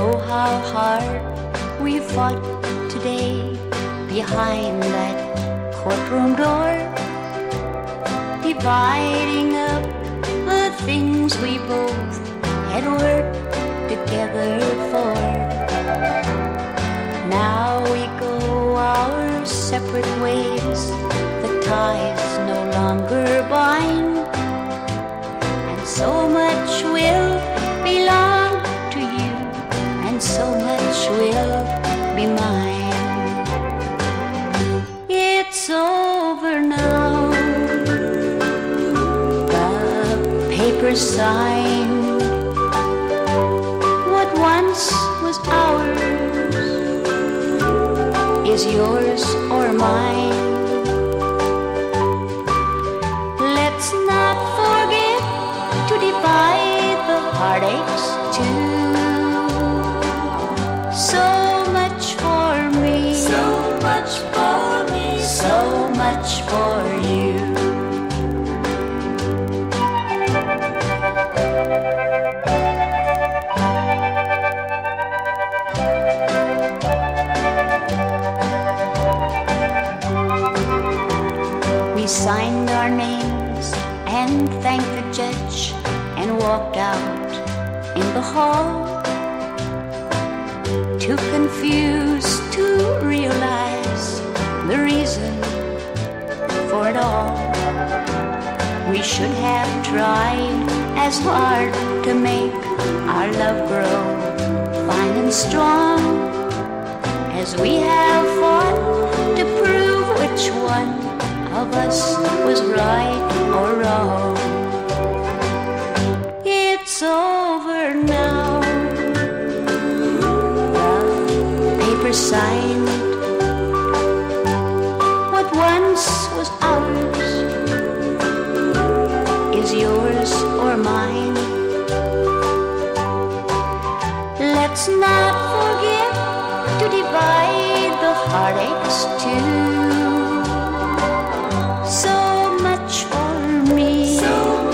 Oh, how hard we fought today behind that courtroom door, dividing up the things we both had worked together for. Now separate ways, the ties no longer bind, and so much will belong to you, and so much will be mine. It's over now. The paper's signed. What once was ours is yours mine. Let's not forget to divide the heartaches too. So much for me, So much for me, so much for you. Signed our names and thanked the judge and walked out in the hall. Too confused to realize the reason for it all. We should have tried as hard to make our love grow fine and strong as we have fought to prove which one of us was right or wrong. It's over now. The paper signed what once was ours is yours or mine. Let's not.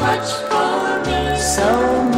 much for me. So